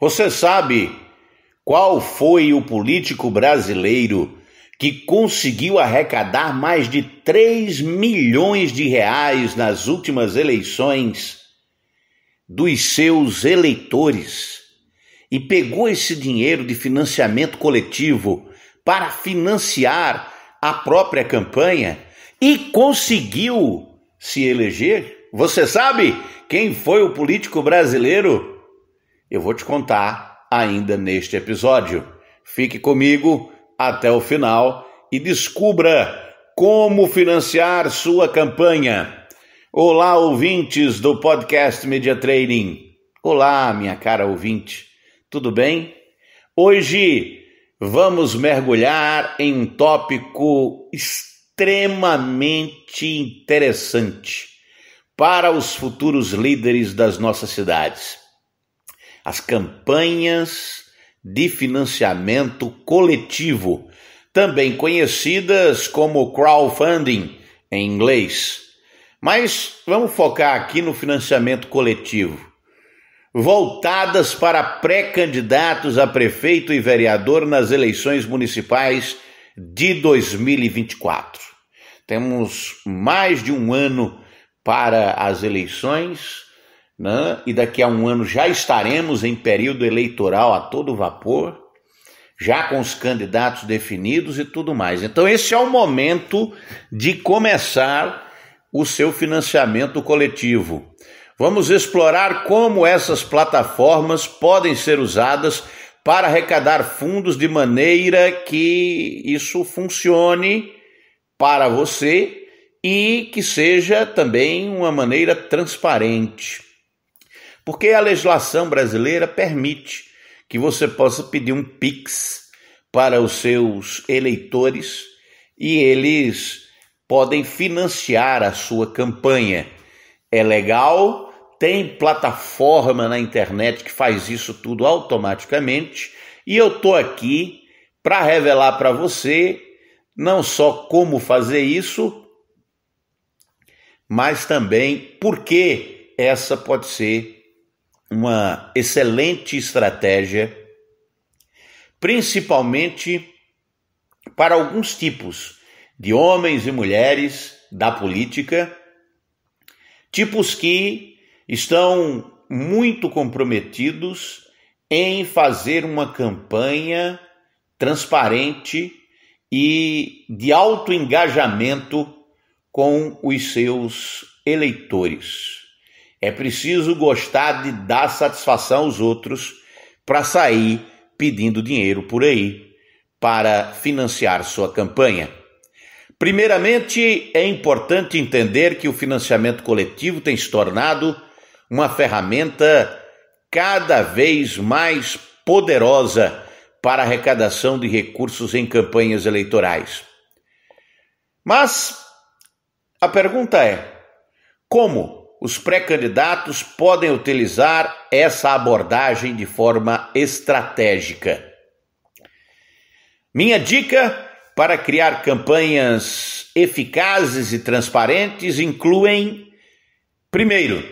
Você sabe qual foi o político brasileiro que conseguiu arrecadar mais de 3 milhões de reais nas últimas eleições dos seus eleitores e pegou esse dinheiro de financiamento coletivo para financiar a própria campanha e conseguiu se eleger? Você sabe quem foi o político brasileiro? Eu vou te contar ainda neste episódio. Fique comigo até o final e descubra como financiar sua campanha. Olá, ouvintes do podcast Media Training. Olá, minha cara ouvinte. Tudo bem? Hoje vamos mergulhar em um tópico extremamente interessante para os futuros líderes das nossas cidades as campanhas de financiamento coletivo, também conhecidas como crowdfunding em inglês. Mas vamos focar aqui no financiamento coletivo. Voltadas para pré-candidatos a prefeito e vereador nas eleições municipais de 2024. Temos mais de um ano para as eleições né? e daqui a um ano já estaremos em período eleitoral a todo vapor, já com os candidatos definidos e tudo mais. Então, esse é o momento de começar o seu financiamento coletivo. Vamos explorar como essas plataformas podem ser usadas para arrecadar fundos de maneira que isso funcione para você e que seja também uma maneira transparente. Porque a legislação brasileira permite que você possa pedir um Pix para os seus eleitores e eles podem financiar a sua campanha. É legal, tem plataforma na internet que faz isso tudo automaticamente e eu estou aqui para revelar para você não só como fazer isso, mas também por que essa pode ser uma excelente estratégia, principalmente para alguns tipos de homens e mulheres da política, tipos que estão muito comprometidos em fazer uma campanha transparente e de alto engajamento com os seus eleitores. É preciso gostar de dar satisfação aos outros para sair pedindo dinheiro por aí para financiar sua campanha. Primeiramente, é importante entender que o financiamento coletivo tem se tornado uma ferramenta cada vez mais poderosa para arrecadação de recursos em campanhas eleitorais. Mas a pergunta é: como os pré-candidatos podem utilizar essa abordagem de forma estratégica. Minha dica para criar campanhas eficazes e transparentes incluem: primeiro,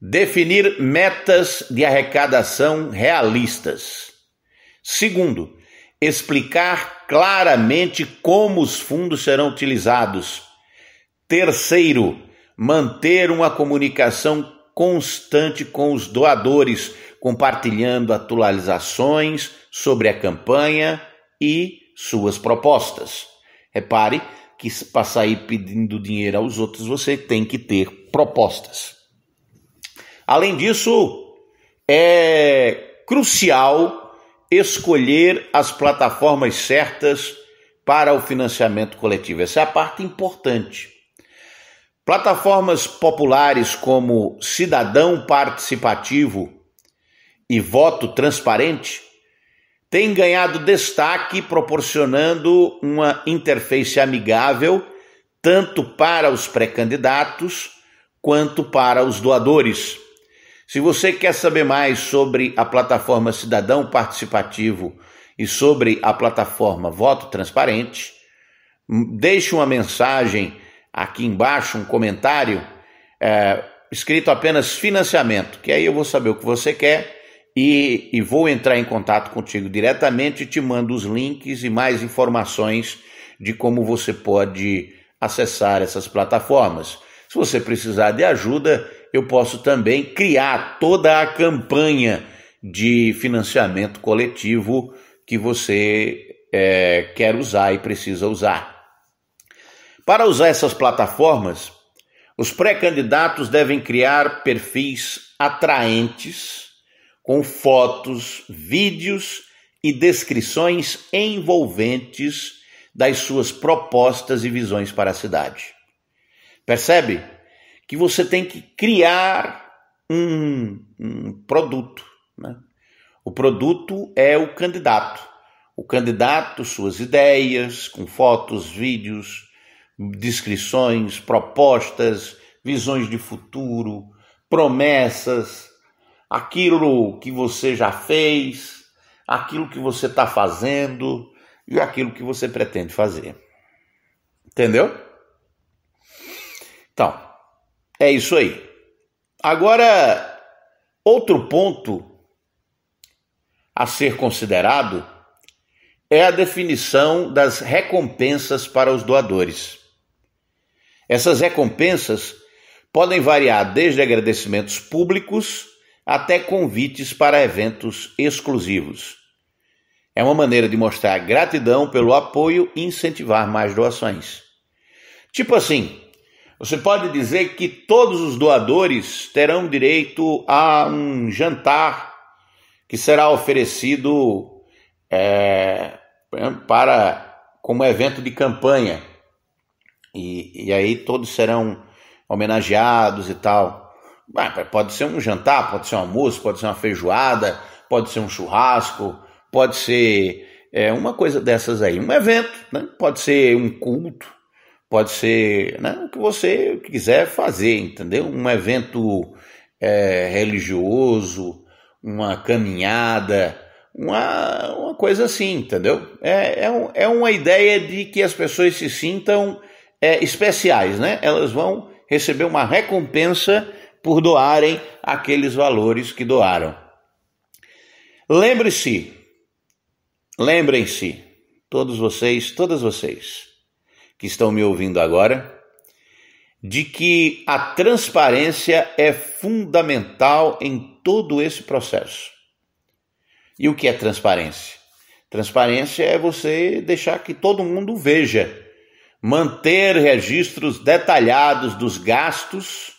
definir metas de arrecadação realistas. Segundo, explicar claramente como os fundos serão utilizados. Terceiro, manter uma comunicação constante com os doadores, compartilhando atualizações sobre a campanha e suas propostas. Repare que para sair pedindo dinheiro aos outros você tem que ter propostas. Além disso, é crucial escolher as plataformas certas para o financiamento coletivo. Essa é a parte importante. Plataformas populares como Cidadão Participativo e Voto Transparente têm ganhado destaque proporcionando uma interface amigável tanto para os pré-candidatos quanto para os doadores. Se você quer saber mais sobre a plataforma Cidadão Participativo e sobre a plataforma Voto Transparente, deixe uma mensagem aqui embaixo um comentário é, escrito apenas financiamento, que aí eu vou saber o que você quer e, e vou entrar em contato contigo diretamente e te mando os links e mais informações de como você pode acessar essas plataformas. Se você precisar de ajuda, eu posso também criar toda a campanha de financiamento coletivo que você é, quer usar e precisa usar. Para usar essas plataformas, os pré-candidatos devem criar perfis atraentes com fotos, vídeos e descrições envolventes das suas propostas e visões para a cidade. Percebe que você tem que criar um, um produto. Né? O produto é o candidato. O candidato, suas ideias, com fotos, vídeos, descrições, propostas, visões de futuro, promessas, aquilo que você já fez, aquilo que você está fazendo e aquilo que você pretende fazer. Entendeu? Então, é isso aí. Agora, outro ponto a ser considerado é a definição das recompensas para os doadores. Essas recompensas podem variar desde agradecimentos públicos até convites para eventos exclusivos. É uma maneira de mostrar gratidão pelo apoio e incentivar mais doações. Tipo assim, você pode dizer que todos os doadores terão direito a um jantar que será oferecido é, para como evento de campanha. E, e aí todos serão homenageados e tal. Pode ser um jantar, pode ser um almoço, pode ser uma feijoada, pode ser um churrasco, pode ser é, uma coisa dessas aí, um evento, né? pode ser um culto, pode ser né, o que você quiser fazer, entendeu? Um evento é, religioso, uma caminhada, uma, uma coisa assim, entendeu? É, é, é uma ideia de que as pessoas se sintam é, especiais, né? Elas vão receber uma recompensa por doarem aqueles valores que doaram. Lembre-se, lembrem-se, todos vocês, todas vocês que estão me ouvindo agora, de que a transparência é fundamental em todo esse processo. E o que é transparência? Transparência é você deixar que todo mundo veja, manter registros detalhados dos gastos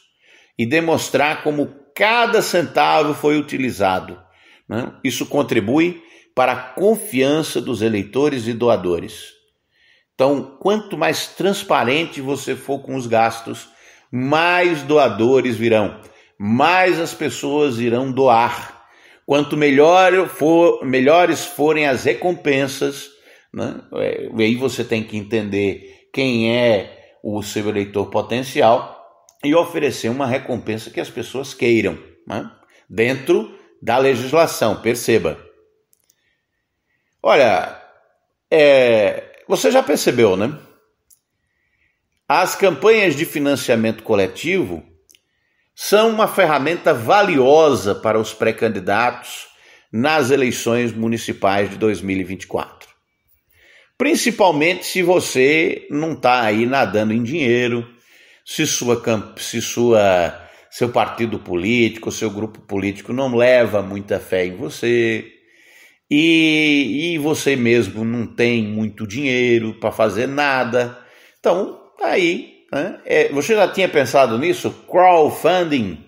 e demonstrar como cada centavo foi utilizado. Né? Isso contribui para a confiança dos eleitores e doadores. Então, quanto mais transparente você for com os gastos, mais doadores virão, mais as pessoas irão doar Quanto melhor for, melhores forem as recompensas, né? É, aí você tem que entender quem é o seu eleitor potencial e oferecer uma recompensa que as pessoas queiram, né? dentro da legislação, perceba. Olha, é, você já percebeu, né? As campanhas de financiamento coletivo são uma ferramenta valiosa para os pré-candidatos nas eleições municipais de 2024. Principalmente se você não está aí nadando em dinheiro, se sua, se sua seu partido político, seu grupo político não leva muita fé em você e, e você mesmo não tem muito dinheiro para fazer nada. Então, tá aí né? É, você já tinha pensado nisso? Crowdfunding.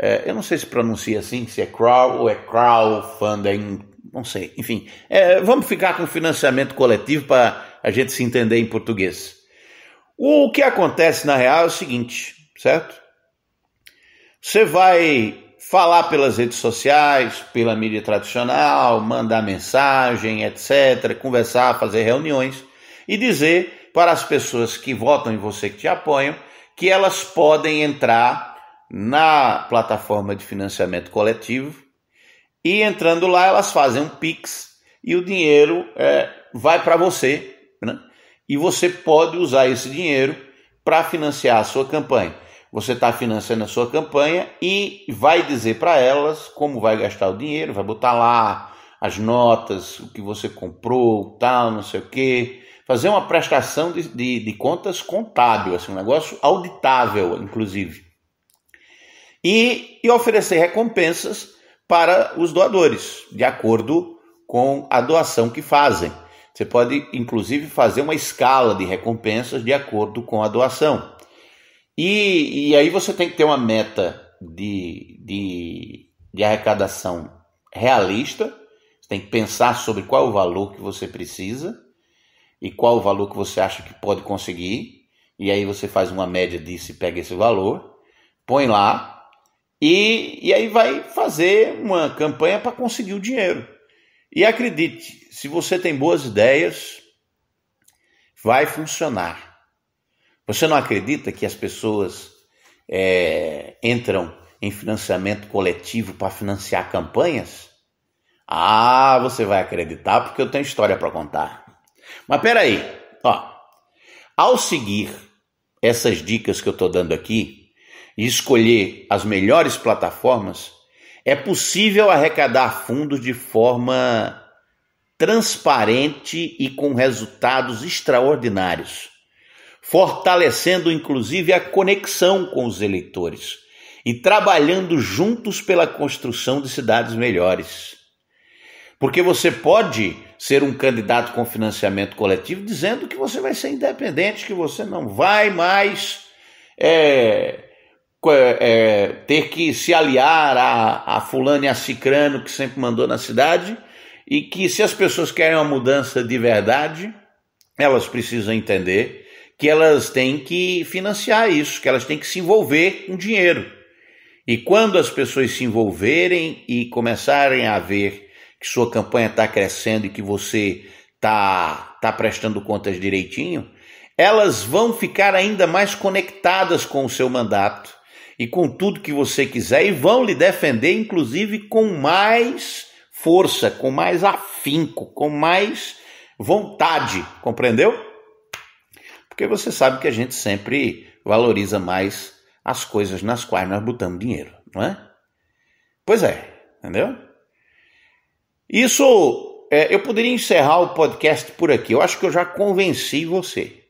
É, eu não sei se pronuncia assim, se é crowd ou é crowdfunding, não sei. Enfim, é, vamos ficar com financiamento coletivo para a gente se entender em português. O que acontece na real é o seguinte, certo? Você vai falar pelas redes sociais, pela mídia tradicional, mandar mensagem, etc., conversar, fazer reuniões e dizer para as pessoas que votam em você, que te apoiam, que elas podem entrar na plataforma de financiamento coletivo e entrando lá elas fazem um Pix e o dinheiro é, vai para você. Né? E você pode usar esse dinheiro para financiar a sua campanha. você está financiando a sua campanha e vai dizer para elas como vai gastar o dinheiro, vai botar lá as notas, o que você comprou, tal, não sei o quê. Fazer uma prestação de, de, de contas contábil, assim, um negócio auditável, inclusive. E, e oferecer recompensas para os doadores, de acordo com a doação que fazem. Você pode, inclusive, fazer uma escala de recompensas de acordo com a doação. E, e aí você tem que ter uma meta de, de, de arrecadação realista, você tem que pensar sobre qual o valor que você precisa e qual o valor que você acha que pode conseguir. E aí você faz uma média disso e pega esse valor, põe lá e, e aí vai fazer uma campanha para conseguir o dinheiro. E acredite, se você tem boas ideias, vai funcionar. Você não acredita que as pessoas é, entram em financiamento coletivo para financiar campanhas? Ah, você vai acreditar porque eu tenho história para contar. Mas peraí, ó, ao seguir essas dicas que eu estou dando aqui e escolher as melhores plataformas, é possível arrecadar fundos de forma transparente e com resultados extraordinários fortalecendo inclusive a conexão com os eleitores e trabalhando juntos pela construção de cidades melhores. Porque você pode ser um candidato com financiamento coletivo dizendo que você vai ser independente, que você não vai mais é, é, ter que se aliar a, a fulano e a cicrano que sempre mandou na cidade e que se as pessoas querem uma mudança de verdade, elas precisam entender que elas têm que financiar isso, que elas têm que se envolver com dinheiro. E quando as pessoas se envolverem e começarem a ver que sua campanha está crescendo e que você está tá prestando contas direitinho, elas vão ficar ainda mais conectadas com o seu mandato e com tudo que você quiser e vão lhe defender, inclusive com mais força, com mais afinco, com mais vontade, compreendeu? Porque você sabe que a gente sempre valoriza mais as coisas nas quais nós botamos dinheiro, não é? Pois é, entendeu? Isso, é, eu poderia encerrar o podcast por aqui. Eu acho que eu já convenci você,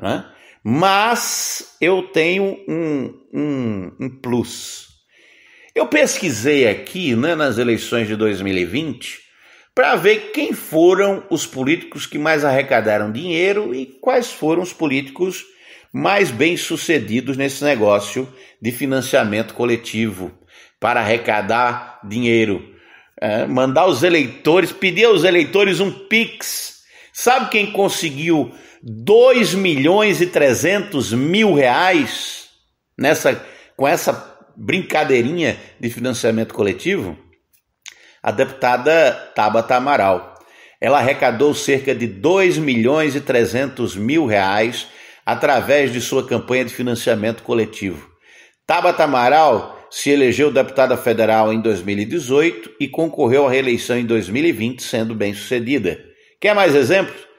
né? Mas eu tenho um, um, um plus. Eu pesquisei aqui, né, nas eleições de 2020, para ver quem foram os políticos que mais arrecadaram dinheiro e quais foram os políticos mais bem-sucedidos nesse negócio de financiamento coletivo para arrecadar dinheiro. É, mandar os eleitores, pedir aos eleitores um Pix. Sabe quem conseguiu 2 milhões e 300 mil reais nessa, com essa brincadeirinha de financiamento coletivo? a deputada Tabata Amaral. Ela arrecadou cerca de 2 milhões e 300 mil reais através de sua campanha de financiamento coletivo. Tabata Amaral se elegeu deputada federal em 2018 e concorreu à reeleição em 2020, sendo bem sucedida. Quer mais exemplos?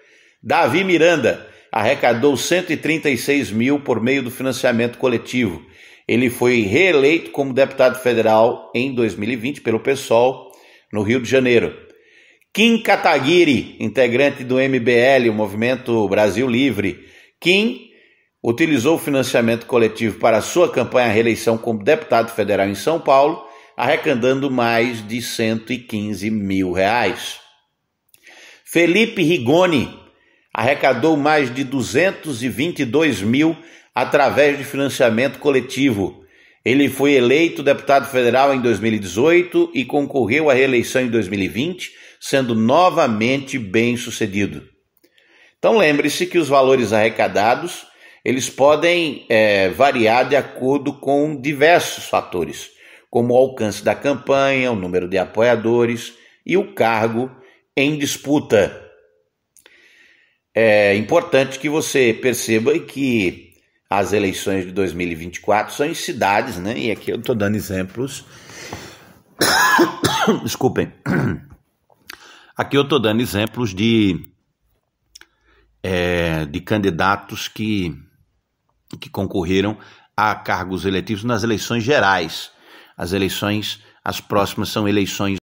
Davi Miranda arrecadou 136 mil por meio do financiamento coletivo. Ele foi reeleito como deputado federal em 2020 pelo PSOL no Rio de Janeiro. Kim Kataguiri, integrante do MBL, o Movimento Brasil Livre. Kim utilizou o financiamento coletivo para sua campanha à reeleição como deputado federal em São Paulo, arrecadando mais de 115 mil reais. Felipe Rigoni arrecadou mais de 222 mil através de financiamento coletivo, ele foi eleito deputado federal em 2018 e concorreu à reeleição em 2020, sendo novamente bem sucedido. Então lembre-se que os valores arrecadados eles podem é, variar de acordo com diversos fatores, como o alcance da campanha, o número de apoiadores e o cargo em disputa. É importante que você perceba que as eleições de 2024 são em cidades, né? E aqui eu estou dando exemplos. Desculpem. Aqui eu estou dando exemplos de, é, de candidatos que, que concorreram a cargos eletivos nas eleições gerais. As eleições, as próximas são eleições